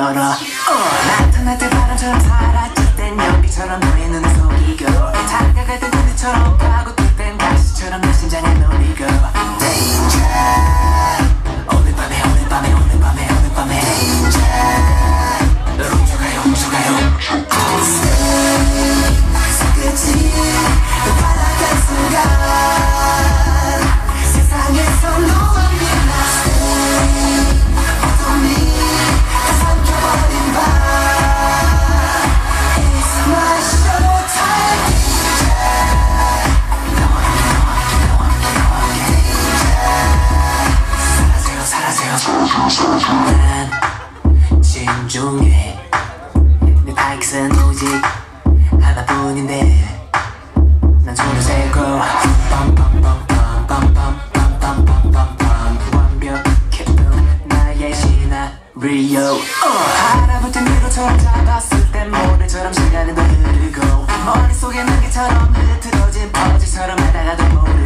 열어. 어, 나타날 때 바람처럼 사라질 땐 연기처럼 너의 눈을 속이고 다가갈 때 눈처럼 난 진중해. 내 바이크는 오직 하나뿐인데 난 줄을 세고 완벽했던 나의 시나리오. 어, 하나부터 미로처럼 잡았을 땐 모래처럼 시간은 더 흐르고 머릿속에 날개처럼 흐트러진 퍼즐처럼 하다가도 모르